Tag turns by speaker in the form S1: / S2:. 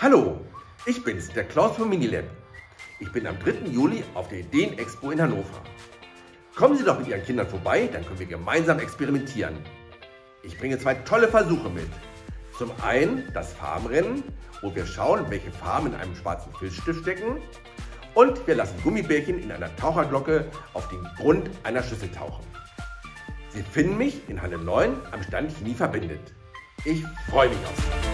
S1: Hallo, ich bin's, der Klaus vom Minilab. Ich bin am 3. Juli auf der Ideen-Expo in Hannover. Kommen Sie doch mit Ihren Kindern vorbei, dann können wir gemeinsam experimentieren. Ich bringe zwei tolle Versuche mit. Zum einen das Farbenrennen, wo wir schauen, welche Farben in einem schwarzen Filzstift stecken. Und wir lassen Gummibärchen in einer Taucherglocke auf den Grund einer Schüssel tauchen. Sie finden mich in Halle 9 am Stand Chemie verbindet. Ich freue mich auf Sie.